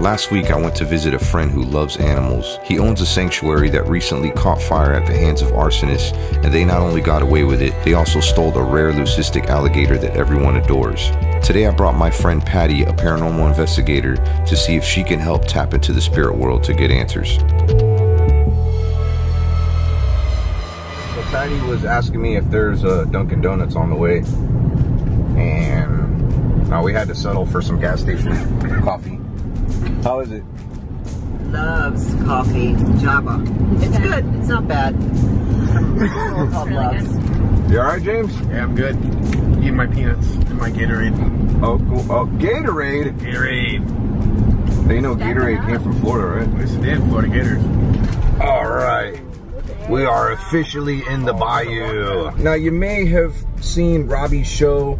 Last week, I went to visit a friend who loves animals. He owns a sanctuary that recently caught fire at the hands of arsonists, and they not only got away with it, they also stole the rare leucistic alligator that everyone adores. Today, I brought my friend Patty, a paranormal investigator, to see if she can help tap into the spirit world to get answers. Patty was asking me if there's a Dunkin' Donuts on the way, and now we had to settle for some gas station coffee. How is it? Loves coffee, Java. It's good. It's not bad. It's called Loves. You all right, James? Yeah, I'm good. Eating my peanuts and my Gatorade. Oh, cool. Oh, Gatorade. Gatorade. They know Gatorade came from Florida, right? Listen in, Florida Gators. All right. We are officially in the bayou. Now, you may have seen Robbie's show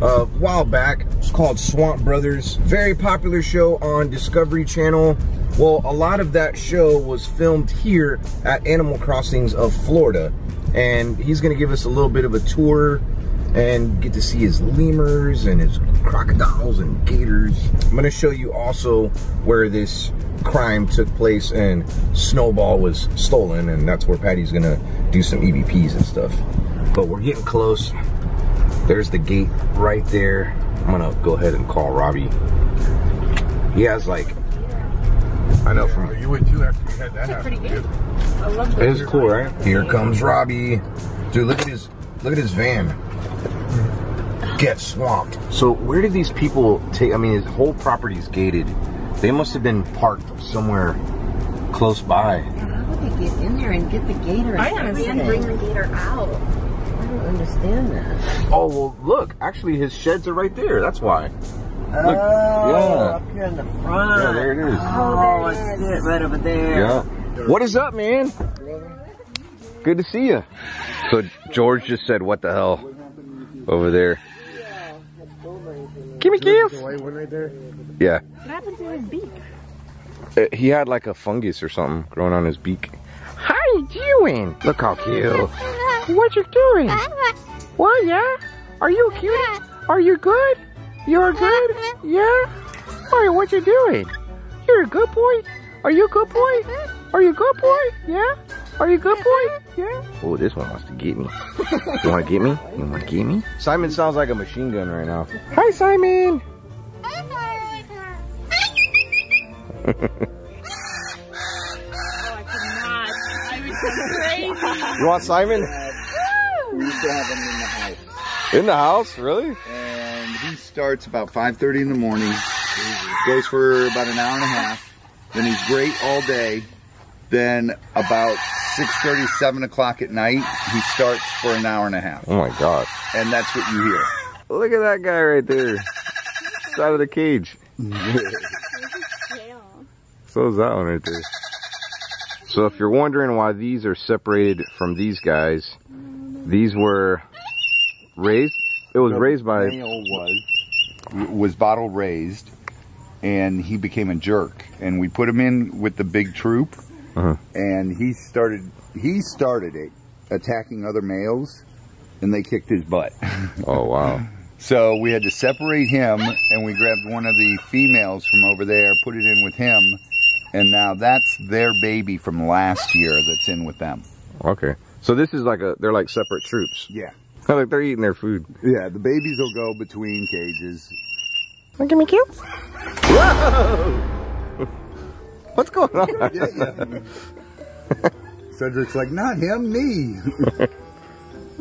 a while back. It's called Swamp Brothers. Very popular show on Discovery Channel. Well, a lot of that show was filmed here at Animal Crossings of Florida. And he's to give us a little bit of a tour and get to see his lemurs and his crocodiles and gators. I'm to show you also where this crime took place and Snowball was stolen and that's where Patty's to do some EVPs and stuff. But we're getting close. There's the gate right there. I'm gonna go ahead and call Robbie. He has like, I know from, you would too after you had that happen. pretty good. I love it is cool, right? Here comes Robbie. Dude, look at his, look at his van. Get swamped. So where did these people take, I mean, his whole property's gated. They must have been parked somewhere close by. How would they get in there and get the gator I understand. everything? Bring the gator out. I don't understand that. Oh, well, look, actually his sheds are right there. That's why. oh, yeah. up here in the front. Yeah, there it is. Oh, I see it right over there. Yeah. What is up, man? Good to see you. So George just said, "What the hell?" Over there. Give me kiss. white one right there. Yeah. What happened to his beak? Uh, He had like a fungus or something growing on his beak. How you doing? Look how cute. What you doing? What? Yeah. Are you a cute? Are you good? You're good? Yeah. Hey, what you doing? You're a good boy. Are you a good boy? Mm-hmm. Are you a good boy? Yeah. Are you a good boy? Mm-hmm. Yeah. Oh, this one wants to get me. You want to get me? You want to get me? Simon sounds like a machine gun right now. Hi, Simon. Oh, I could not. I would go crazy. You want Simon? We used to have him in the house. In the house? Really? And he starts about 5.30 in the morning, goes for about an hour and a half. Then he's great all day. Then about 6.30, 7 o'clock at night, he starts for an hour and a half. Oh my god. And that's what you hear. Look at that guy right there. Out of the cage. So is that one right there. So if you're wondering why these are separated from these guys, these were raised. It was raised by. Male was, was bottle raised and he became a jerk. And we put him in with the big troop Uh-huh. and he started, he started it attacking other males and they kicked his butt. Oh wow. So we had to separate him, and we grabbed one of the females from over there, put it in with him, and now that's their baby from last year that's in with them. Okay. So this is like a. They're like separate troops. Yeah. like they're eating their food. Yeah, the babies will go between cages. Look at me, cute. Whoa! What's going on? Cedric's like, not him, me.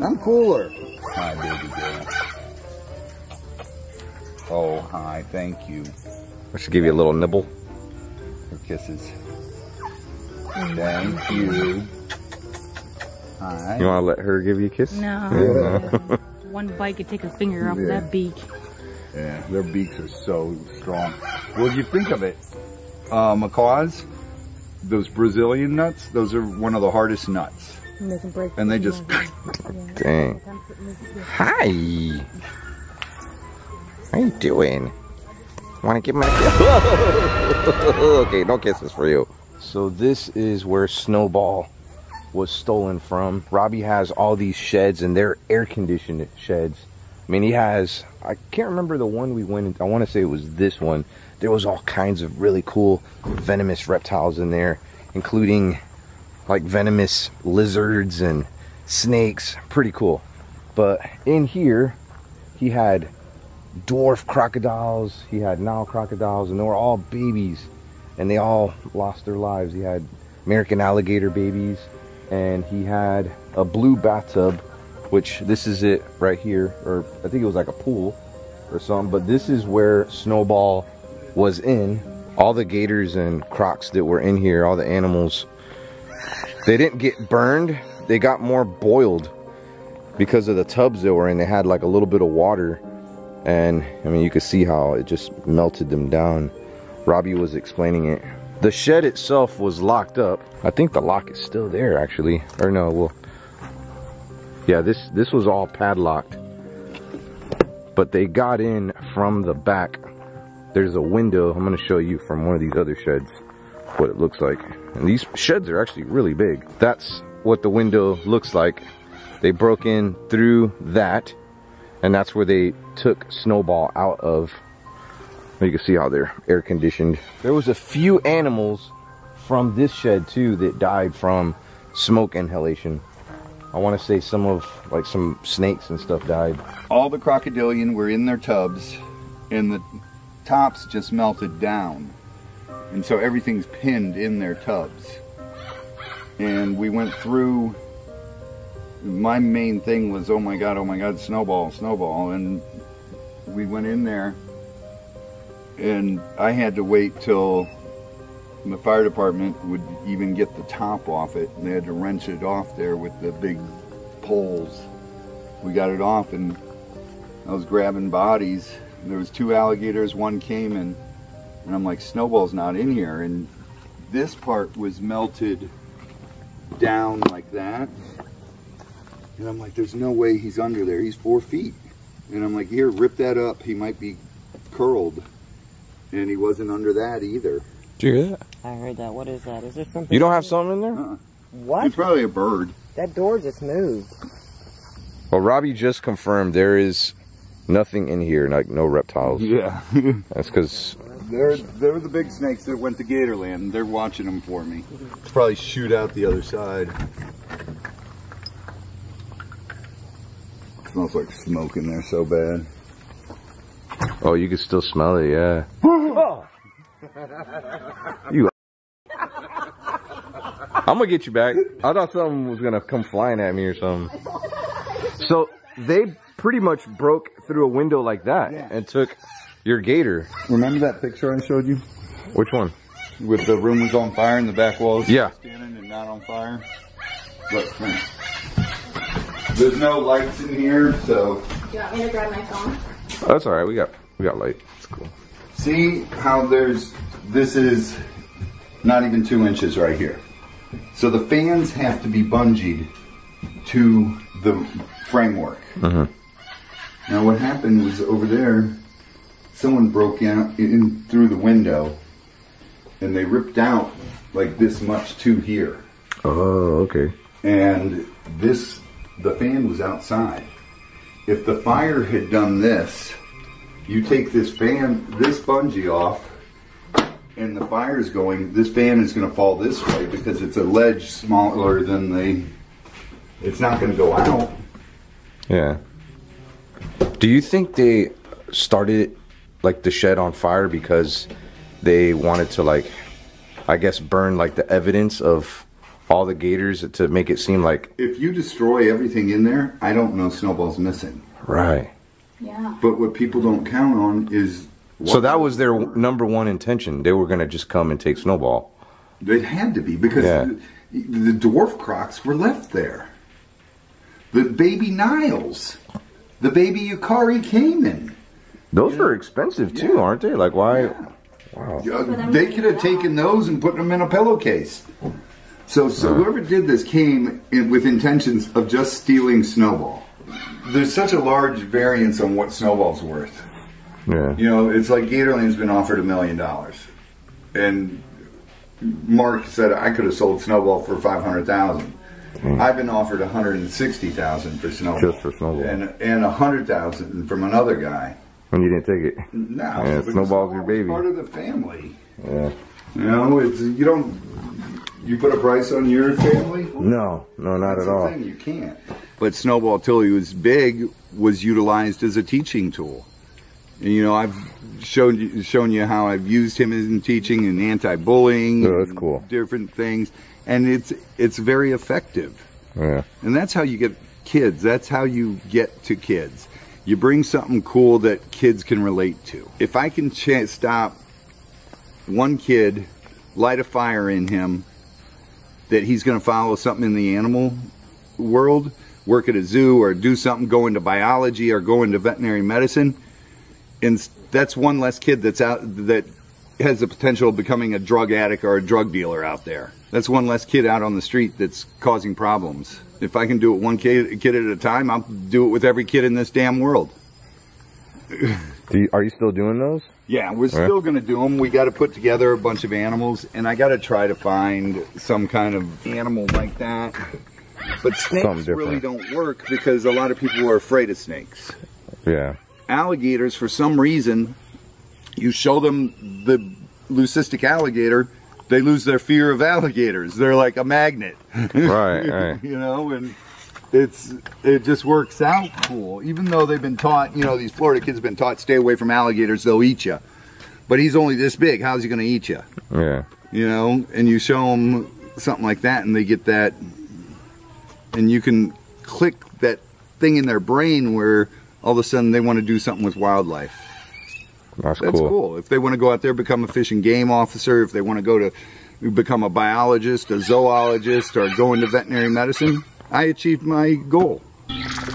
I'm cooler. Hi, baby girl. Oh, hi, thank you I should give you a little nibble. for kisses. Thank you. Hi. You want to let her give you a kiss? No. Yeah. One bite could take a finger off of Yeah. that beak. Yeah, their beaks are so strong. Well, if you think of it, uh, macaws, those Brazilian nuts, those are one of the hardest nuts. And they can break. And they just, Dang. Hi. How you doing? Want to give me a kiss? okay, no kisses for you. So this is where Snowball was stolen from. Robbie has all these sheds and they're air conditioned sheds. I mean, he has, I can't remember the one we went I want to say it was this one. There was all kinds of really cool venomous reptiles in there, including like venomous lizards and snakes. Pretty cool. But in here, he had dwarf crocodiles, he had Nile crocodiles, and they were all babies. And they all lost their lives. He had American alligator babies, and he had a blue bathtub, which this is it right here, or I think it was like a pool or something. But this is where Snowball was in. All the gators and crocs that were in here, all the animals, they didn't get burned. They got more boiled because of the tubs they were in. They had like a little bit of water. And I mean, you could see how it just melted them down. Robbie was explaining it. The shed itself was locked up. I think the lock is still there actually. Or no, well, yeah, this, this was all padlocked. But they got in from the back. There's a window. I'm gonna show you from one of these other sheds what it looks like. And these sheds are actually really big. That's what the window looks like. They broke in through that and that's where they took Snowball out of. You can see how they're air conditioned. There was a few animals from this shed too that died from smoke inhalation. I want to say some of like some snakes and stuff died. All the crocodilian were in their tubs and the tops just melted down. And so everything's pinned in their tubs. And we went through my main thing was oh my god, oh my god, snowball, snowball and we went in there and I had to wait till the fire department would even get the top off it. And they had to wrench it off there with the big poles. We got it off and I was grabbing bodies. There was two alligators, one came in and I'm like, Snowball's not in here. And this part was melted down like that. And I'm like, there's no way he's under there. He's four feet. And I'm like, here, rip that up. He might be curled. And he wasn't under that either. Did you hear that? I heard that. What is that? Is there something? You don't have something in there? Uh-uh. What? It's probably a bird. That door just moved. Well, Robbie just confirmed there is nothing in here, like no reptiles. Yeah. That's because they're, they're the big snakes that went to Gatorland. They're watching them for me. Probably shoot out the other side. smells like smoke in there so bad. oh, you can still smell it. Yeah. you. I'm gonna get you back. I thought something was gonna come flying at me or something. So they pretty much broke through a window like that Yeah. and took your gator. Remember that picture I showed you? Which one? With the room was on fire and the back walls Yeah. standing and not on fire? Look, come There's no lights in here, so Do you want me to grab my phone? That's all right. We got we got light. It's cool. See how there's, this is not even two inches right here. So the fans have to be bungeed to the framework. Mhm. Now what happened was over there, someone broke in, in through the window and they ripped out like this much to here. Oh, okay. And this, the fan was outside. If the fire had done this, you take this fan, this bungee off, and the fire's going, this fan is going to fall this way because it's a ledge smaller than the, it's not going to go out. Yeah. Do you think they started like the shed on fire because they wanted to like I guess burn like the evidence of all the gators to make it seem like If you destroy everything in there, I don't know Snowball's missing. right. Yeah. But what people don't count on is. So that was their number one intention. They were going to just come and take Snowball. It had to be because Yeah. the, the dwarf crocs were left there. The baby Niles, the baby Yacare caiman. Those are expensive too, Yeah. aren't they? Like why Uh, they could have taken those and put them in a pillowcase. So, so whoever did this came in, with intentions of just stealing Snowball. There's such a large variance on what Snowball's worth. Yeah. You know, it's like Gatorland's been offered a million dollars, and Mark said I could have sold Snowball for five hundred thousand. Hmm. I've been offered 160,000 for snowball. Just for Snowball. And and 100,000 from another guy. And you didn't take it. No, Yeah, Snowball's your baby. Part of the family. Yeah. You know, it's you don't you put a price on your family. No, no, not That's at the all. thing, you can't. But Snowball, till he was big, was utilized as a teaching tool. And, you know, I've shown you, shown you how I've used him in teaching and anti-bullying. Oh, that's and cool. Different things, and it's it's very effective. Yeah. And that's how you get kids. That's how you get to kids. You bring something cool that kids can relate to. If I can ch- stop one kid, light a fire in him, that he's going to follow something in the animal world, work at a zoo or do something, go into biology or go into veterinary medicine, and that's one less kid that's out that has the potential of becoming a drug addict or a drug dealer out there. That's one less kid out on the street that's causing problems. If I can do it one kid, kid at a time, I'll do it with every kid in this damn world. Do you, are you still doing those? Yeah, we're still going to do them. We got to put together a bunch of animals, and I got to try to find some kind of animal like that. But snakes really don't work because a lot of people are afraid of snakes. Yeah. Alligators, for some reason, you show them the leucistic alligator, they lose their fear of alligators. They're like a magnet. Right, right. you know, and it's it just works out cool. Even though they've been taught, you know, these Florida kids have been taught stay away from alligators, they'll eat you. But he's only this big. How's he going to eat you? Yeah. You know, and you show them something like that, and they get that, and you can click that thing in their brain where all of a sudden they want to do something with wildlife. That's, That's cool. cool. If they want to go out there, become a fish and game officer, if they want to go to become a biologist, a zoologist, or go into veterinary medicine, I achieved my goal.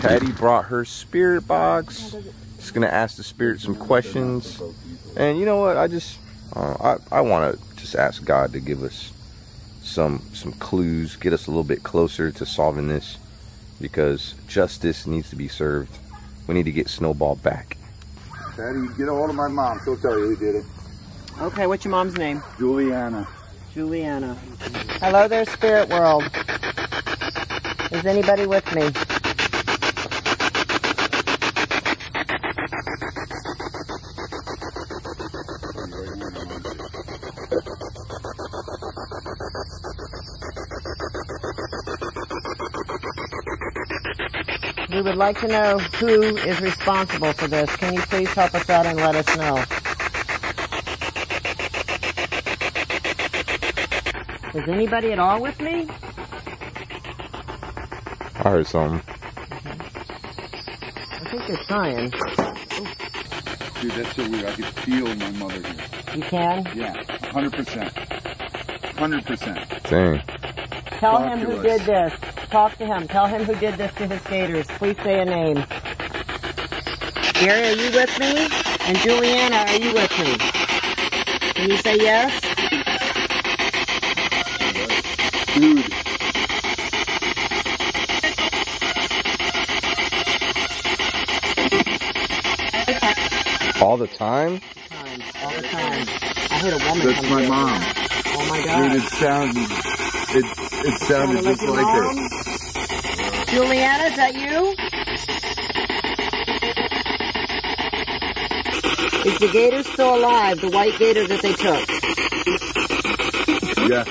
Patty brought her spirit box. Just gonna ask the spirit some questions. And you know what? I just uh, I I want to just ask God to give us some some clues, get us a little bit closer to solving this because justice needs to be served. We need to get Snowball back. Patty, get a hold of my mom. She'll tell you who did it. Okay, what's your mom's name? Juliana. Juliana. Hello there, spirit world. Is anybody with me? We would like to know who is responsible for this. Can you please help us out and let us know? Is anybody at all with me? I heard something. Um, I think they're trying. Dude, that's so weird. I can feel my mother here. You can? Yeah, 100%. 100%. Dang. Tell Talk him who us. did this. Talk to him. Tell him who did this to his skaters. Please say a name. Gary, are you with me? And Juliana, are you with me? Can you say yes? Dude. The time? Time. All the time. I heard a woman That's my through. mom. Oh my Dude, god. it sounded, it, it sounded Sounded just your like her. Juliana, is that you? Is the gator still alive? The white gator that they took? Yes.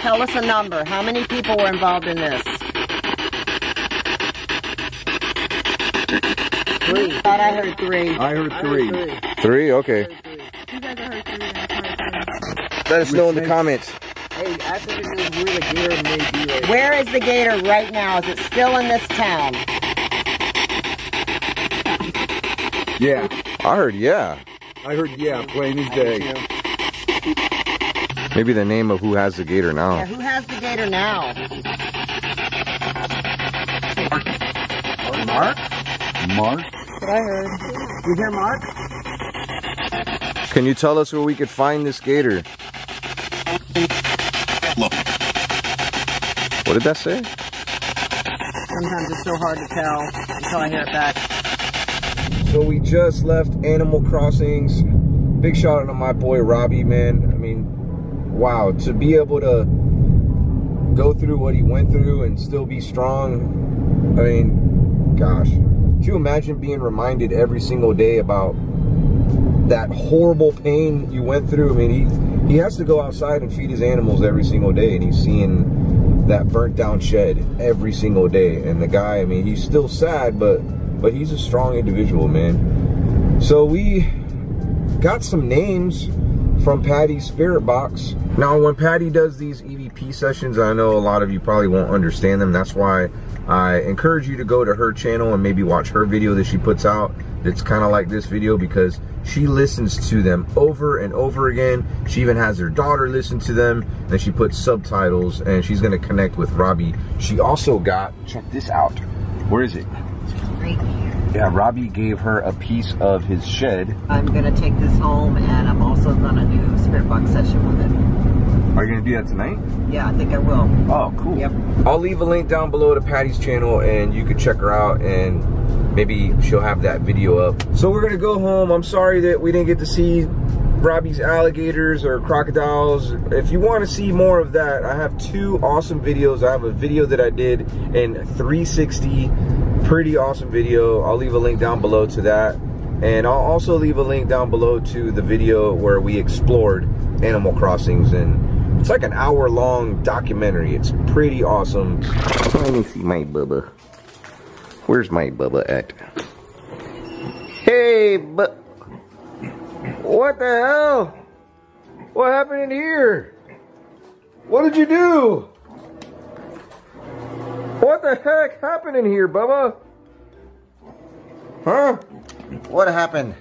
Tell us a number. How many people were involved in this? Three. Thought I heard three. I heard three. Three? Okay. You guys have three and I've heard three. Let us know in the comments. Hey, I think it is where the gator may be. Where is the gator right now? Is it still in this town? Yeah. I heard yeah. I heard yeah, plain as day. Maybe the name of who has the gator now. Yeah, now. who has the gator now? Mark? Mark? That's what I heard. You hear Mark? Can you tell us where we could find this gator? Look. What did that say? Sometimes it's so hard to tell until I hear it back. So we just left Animal Crossings. Big shout out to my boy Robbie, man. I mean, wow, to be able to go through what he went through and still be strong. I mean, gosh, can you imagine being reminded every single day about that horrible pain you went through? I mean, he, he has to go outside and feed his animals every single day, and he's seeing that burnt down shed every single day. And the guy, I mean, he's still sad, but but he's a strong individual, man. So we got some names from Patty's Spirit Box. Now, when Patty does these EVP sessions, I know a lot of you probably won't understand them. That's why I encourage you to go to her channel and maybe watch her video that she puts out. It's kind of like this video because she listens to them over and over again. She even has her daughter listen to them and she puts subtitles and she's gonna connect with Robbie. She also got, check this out. Where is it? Right here. Yeah, Robbie gave her a piece of his shed. I'm gonna take this home and I'm also gonna do a spirit box session with it. Are you gonna do that tonight? Yeah, I think I will. Oh, cool. Yep. I'll leave a link down below to Patty's channel and you can check her out and maybe she'll have that video up. So we're gonna go home. I'm sorry that we didn't get to see Robbie's alligators or crocodiles. If you want to see more of that, I have two awesome videos. I have a video that I did in 360, pretty awesome video. I'll leave a link down below to that. And I'll also leave a link down below to the video where we explored Animal Crossings and it's like an hour long documentary. It's pretty awesome. Let me see my Bubba. Where's my Bubba at? Hey, but what the hell? What happened in here? What did you do? What the heck happened in here, Bubba? Huh? What happened?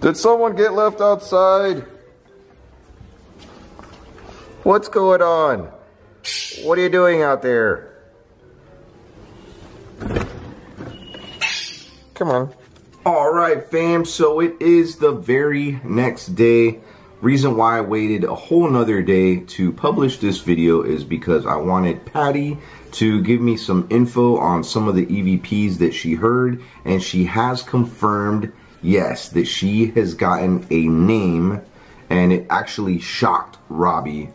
Did someone get left outside? What's going on? What are you doing out there? Come on. All right, fam. So it is the very next day. Reason why I waited a whole nother day to publish this video is because I wanted Patty to give me some info on some of the EVPs that she heard. And she has confirmed, yes, that she has gotten a name. And it actually shocked Robbie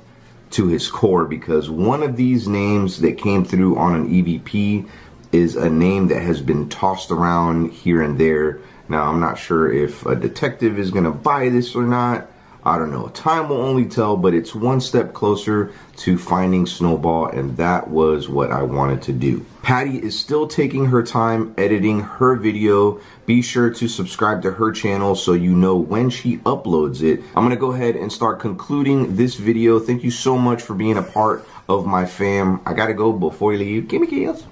to his core because one of these names that came through on an EVP is a name that has been tossed around here and there. Now, I'm not sure if a detective is going to buy this or not. I don't know. Time will only tell, but it's one step closer to finding Snowball, and that was what I wanted to do. Patty is still taking her time editing her video. Be sure to subscribe to her channel so you know when she uploads it. I'm to go ahead and start concluding this video. Thank you so much for being a part of my fam. I got to go before you leave. Give me kills.